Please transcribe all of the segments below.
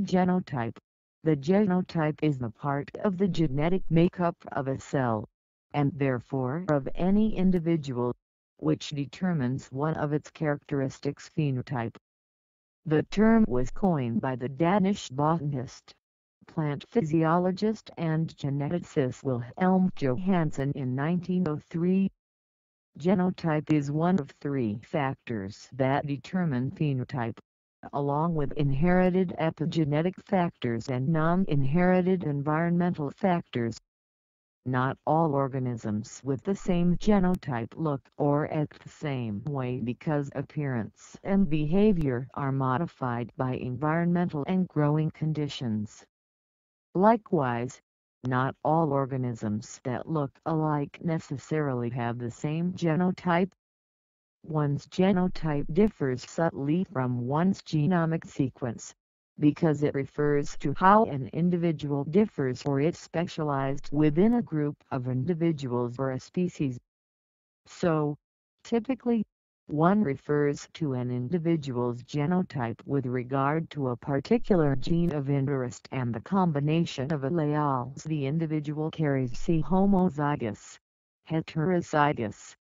Genotype The genotype is the part of the genetic makeup of a cell, and therefore of any individual, which determines one of its characteristics phenotype. The term was coined by the Danish botanist, plant physiologist and geneticist Wilhelm Johannsen in 1903. Genotype is one of three factors that determine phenotype along with inherited epigenetic factors and non-inherited environmental factors. Not all organisms with the same genotype look or act the same way because appearance and behavior are modified by environmental and growing conditions. Likewise, not all organisms that look alike necessarily have the same genotype One's genotype differs subtly from one's genomic sequence, because it refers to how an individual differs or is specialized within a group of individuals or a species. So, typically, one refers to an individual's genotype with regard to a particular gene of interest and the combination of alleles the individual carries see homozygous, heterozygous,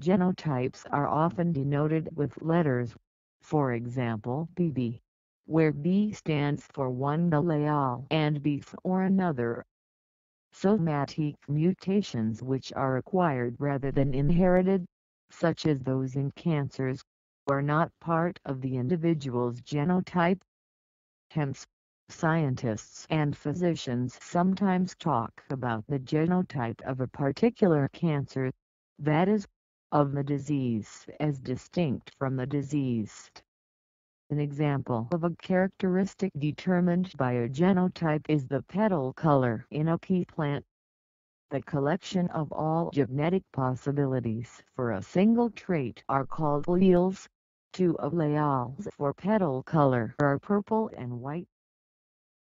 Genotypes are often denoted with letters, for example BB, where B stands for one allele and B for another. Somatic mutations which are acquired rather than inherited, such as those in cancers, are not part of the individual's genotype. Hence, scientists and physicians sometimes talk about the genotype of a particular cancer, that is, of the disease as distinct from the diseased. An example of a characteristic determined by a genotype is the petal color in a pea plant. The collection of all genetic possibilities for a single trait are called alleles. Two alleles for petal color are purple and white.